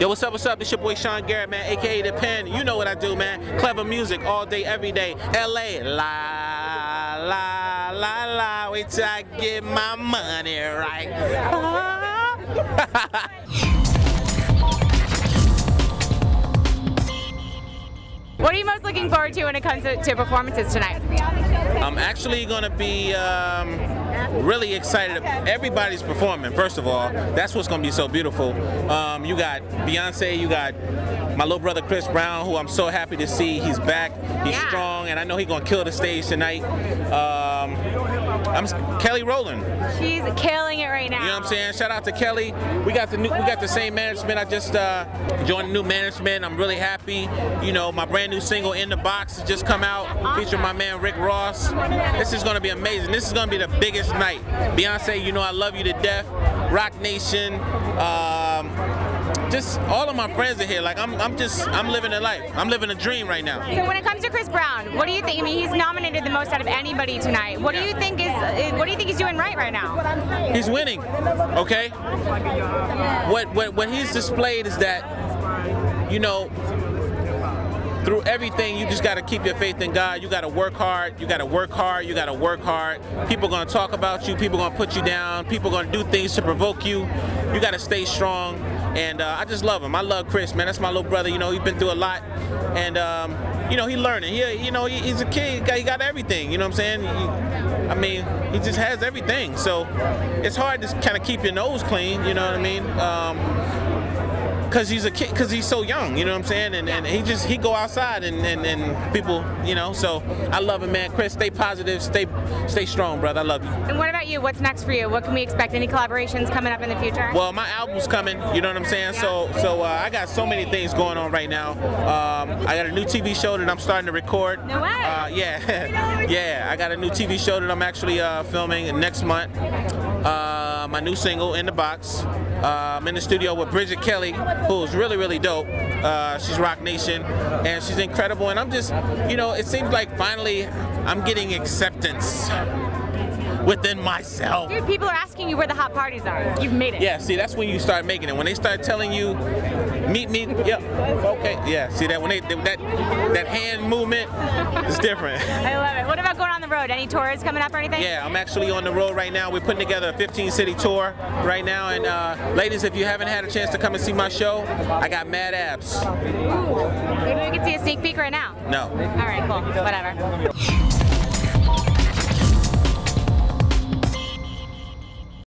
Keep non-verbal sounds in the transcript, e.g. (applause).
Yo, what's up, what's up? It's your boy Sean Garrett, man, aka The Pen. You know what I do, man. Clevver music all day, every day. LA, la, la, la, la. Wait till I get my money right. (laughs) looking forward to when it comes to, to performances tonight? I'm actually going to be um, really excited. Everybody's performing, first of all. That's what's going to be so beautiful. Um, you got Beyonce, you got my little brother Chris Brown, who I'm so happy to see. He's back, he's Yeah. strong, and I know he's going to kill the stage tonight. Um, I'm Kelly Rowland. She's killing it right now. You know what I'm saying? Shout out to Kelly. We got the new, we got the same management. I just uh, joined the new management. I'm really happy. You know, my brand new single "In the Box" has just come out, featuring my man Rick Ross. This is gonna be amazing. This is gonna be the biggest night. Beyonce, you know I love you to death. Roc Nation. Um, just all of my friends are here. Like I'm, I'm just, I'm living a life. I'm living a dream right now. So when it comes to Chris Brown, what do you think? I mean, he's nominated the most out of anybody tonight. What do you think is uh, what do you think he's doing right right now? He's winning. Okay. What what what he's displayed is that, you know, through everything, you just got to keep your faith in God. You got to work hard. You got to work hard. You got to work hard. People going to talk about you. People going to put you down. People going to do things to provoke you. You got to stay strong. And uh, I just love him. I love Chris, man. That's my little brother. You know, he's been through a lot, and um, you know, he learning. He, you know, he, he's a kid. He got, he got everything. You know what I'm saying? He, I mean, he just has everything. So it's hard to kind of keep your nose clean. You know what I mean? Um, Cause he's a kid, cause he's so young, you know what I'm saying, and, and he just he go outside and, and, and people, you know. So I love him, man. Chris, stay positive, stay stay strong, brother. I love you. And what about you? What's next for you? What can we expect? Any collaborations coming up in the future? Well, my album's coming, you know what I'm saying. So so uh, I got so many things going on right now. Um, I got a new TV show that I'm starting to record. No way. Uh, yeah, (laughs) yeah. I got a new TV show that I'm actually uh, filming next month. Uh, my new single in the box. Uh, I'm in the studio with Bridget Kelly, who's really, really dope. Uh, she's Roc Nation, and she's incredible. And I'm just, you know, it seems like finally I'm getting acceptance within myself. Dude, people are asking you where the hot parties are. You've made it. Yeah, see, that's when you start making it. When they start telling you, meet me, yeah, okay, yeah. See that when they that that hand movement is different. (laughs) I love it. What about going on the road? Any tours coming up or anything? Yeah, I'm actually on the road right now. We're putting together a 15 city tour right now. And uh, ladies, if you haven't had a chance to come and see my show, I got mad abs. Ooh, Maybe we can see a sneak peek right now. No. All right, cool. Whatever.